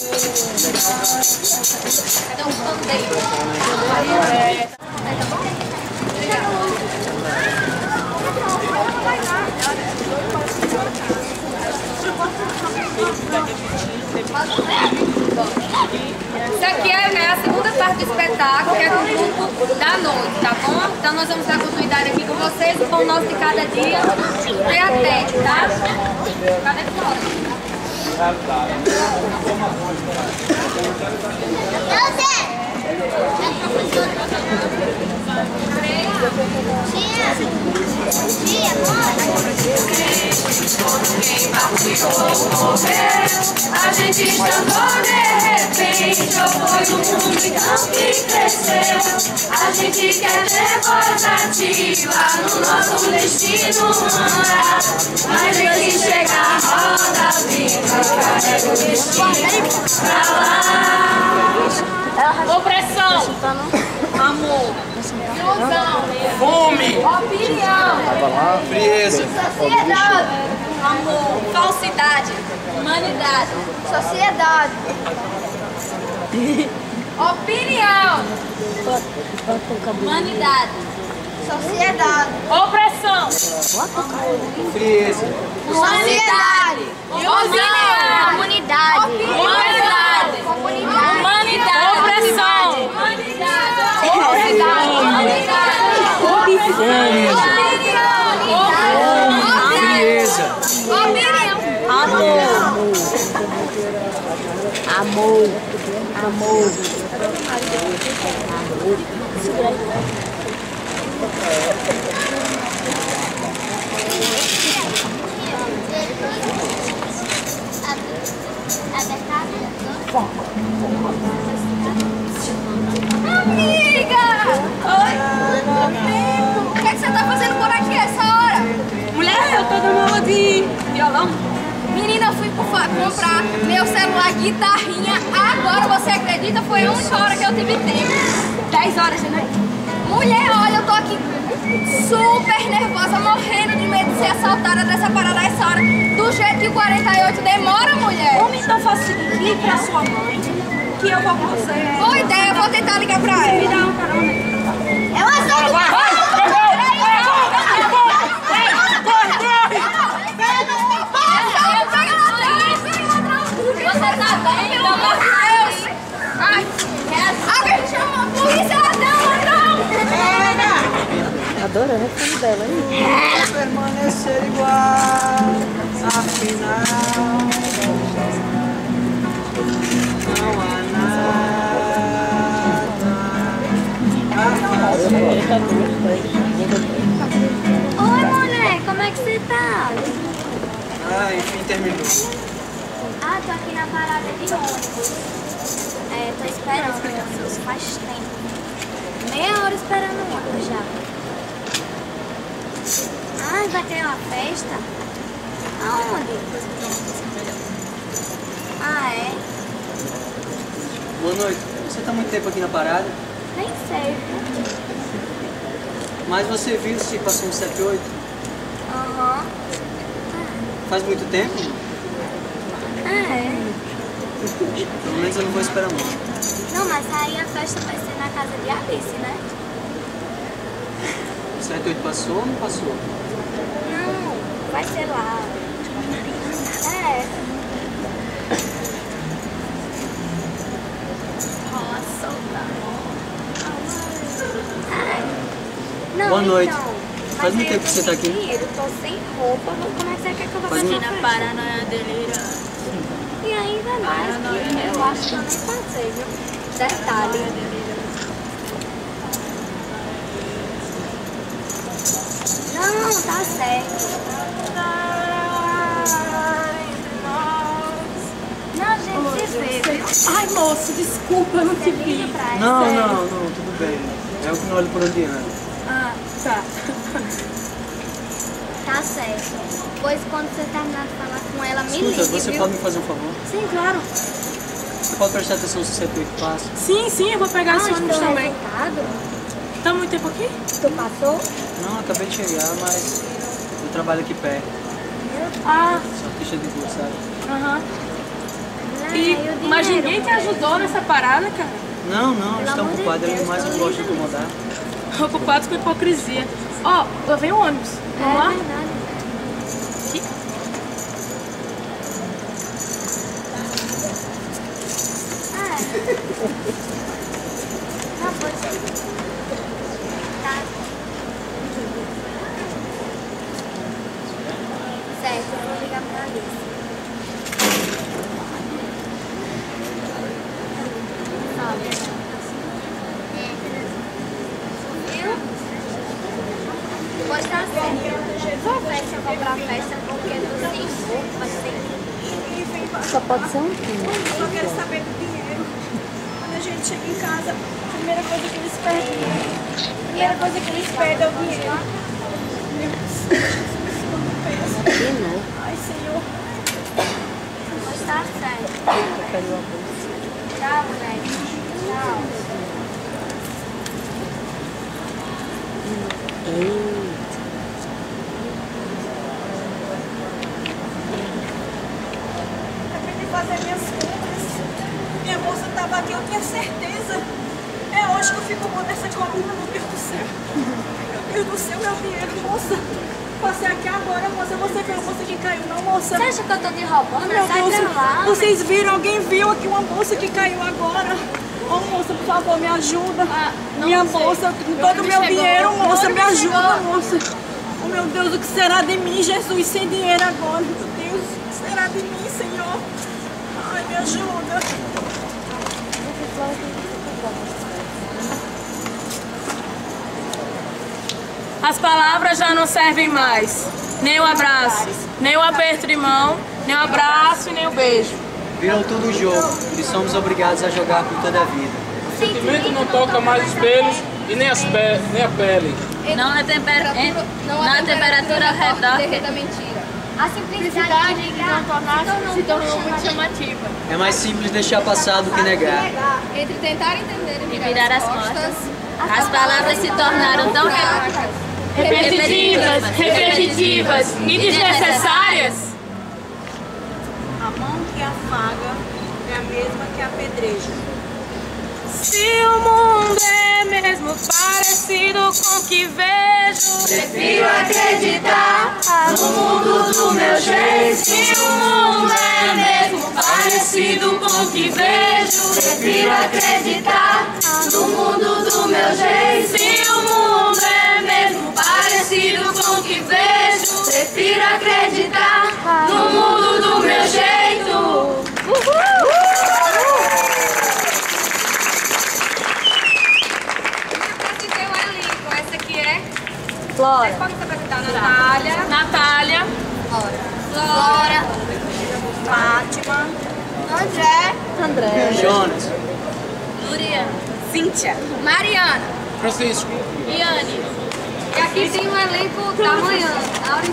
O? Isso aqui é é a segunda parte do espetáculo, que é com o grupo da noite, tá bom? Então nós vamos dar continuidade aqui com vocês, com o nosso de cada dia, até, tá? Cadê fora? A gente chamou de repente, ou foi o mundo então que cresceu. A gente quer ver voz ativa no nosso destino morar. Mas tem que chegar a roda viva, carrega o destino pra lá. Opressão, amor, ilusão, Fome, opinião, frieza, sociedade, amor, falsidade, humanidade, sociedade, opinião, humanidade, sociedade, opressão, frieza, humanidade, ilusão, comunidade, humanidade, humanidade, opressão, humanidade, frieza, Amor. Amor. Amiga! 시 계. Comprar meu celular guitarrinha. Agora você acredita? Foi a única hora que eu tive tempo. 10 horas de noite. Mulher, olha, eu tô aqui super nervosa, morrendo de medo de ser assaltada dessa parada essa hora. Do jeito que o 48 demora, mulher. Homem, então faça o seguinte, ligue pra sua mãe, que eu vou com você. Boa ideia, eu vou tentar ligar pra Me ela. dá um carona. Ela só Oi, mulher, como é que você tá? Ah, enfim, terminou. Ah, tô aqui na parada de ônibus. É, tô esperando as pessoas faz tempo. Meia hora esperando o ônibus já. Ah, vai ter uma festa? Aonde? Ah, é? Boa noite. Você tá muito tempo aqui na parada, Nem sei. Mas você viu se passou um 78? Aham. Faz muito tempo? Ah, é? Pelo menos eu não vou esperar muito. Não, mas aí a festa vai ser na casa de Alice, né? O 78 passou ou não passou? Não, vai ser lá. É. Nossa, Não, Boa noite. então, Faz mas muito eu tempo que você tá aqui? dinheiro, tô sem roupa, como é que você quer que eu vá Faz fazer muito- na paranoia delirante? E ainda mais que eu acho que eu nem passei, viu? Detalhe. Não, tá certo. Não, gente, se vê, viu? Ai, moço, desculpa, eu não te vi. Não, não, não, tudo bem. É o que não olho por onde anda. Ah, tá. Tá certo. Pois quando você terminar de falar com ela, me Escuta, ligue, você viu? pode me fazer um favor? Sim, claro. Você pode prestar atenção se o 78 passa? Sim, sim, eu vou pegar esse Ah, ônibus deu também. resultado? Tá muito tempo aqui? Tu passou? Não, acabei de chegar, mas eu trabalho aqui perto. Ah, Sou artista de rua, sabe? aham. E, mas ninguém te ajudou nessa parada, cara? Não, não, está ocupado, ele mais não gosta de incomodar. Ocupados com hipocrisia. Ó, lá vem o ônibus. Vamos lá? Não, pode ser. Tá. Certo, eu vou ligar pra Alice. Viu? Pode estar certo. Vou ver se eu vou pra festa porque não tem roupa, sem Só pode ser um quilo. Eu só quero saber do dinheiro. Quando a gente chega em casa, a primeira coisa que eles pedem, a primeira coisa que eles pedem é o dinheiro. Meu Deus, Jesus, quando pensa. De novo. Ai, Senhor. Pode estar certo. Eu quero uma bolsa. Tchau, moleque. Tchau. Ei, Acabei de fazer minhas compras. Minha bolsa estava aqui, eu tinha certeza. É hoje que eu fico bom nessa coluna, meu Deus do céu. Meu Deus do céu, meu dinheiro, moça. Passei aqui agora, moça. Você viu a bolsa que caiu, não, moça? Você acha que eu tô te roubando? Meu Sai Deus, pra lá. vocês viram? Alguém viu aqui uma bolsa que caiu agora? Ô moça, por favor, me ajuda. Minha bolsa, todo o meu chegou. dinheiro, moça, me ajuda, chegou. moça. Oh meu Deus, o que será de mim, Jesus, sem dinheiro agora? Meu Deus, o que será de mim, Senhor? Ajuda. As palavras já não servem mais. Nem o abraço, nem o aperto de mão, nem o abraço e nem o beijo. Virou tudo jogo e somos obrigados a jogar por toda a vida. O sentimento não toca mais os pelos e nem, as pe nem a pele. Não é temperatura, Não na temperatura ao redor. A simplicidade de ligar se tornou muito chamativa. É mais simples deixar passar do que negar. Entre tentar entender e virar as costas, As palavras se tornaram tão re- Repetitivas, repetitivas e desnecessárias. A mão que afaga é a mesma que apedreja. Se o mundo é mesmo parecido com o que vejo, Prefiro acreditar no mundo do meu jeito. se o mundo é mesmo Parecido com o que vejo. Prefiro acreditar no mundo do meu jeito. se o mundo é Flora. Pode se apresentar, Natália. Natália, Flora. Fátima. André. André. Jonas, Cíntia. Mariana. Francisco. Iane, E aqui tem um elenco da manhã. Bianca.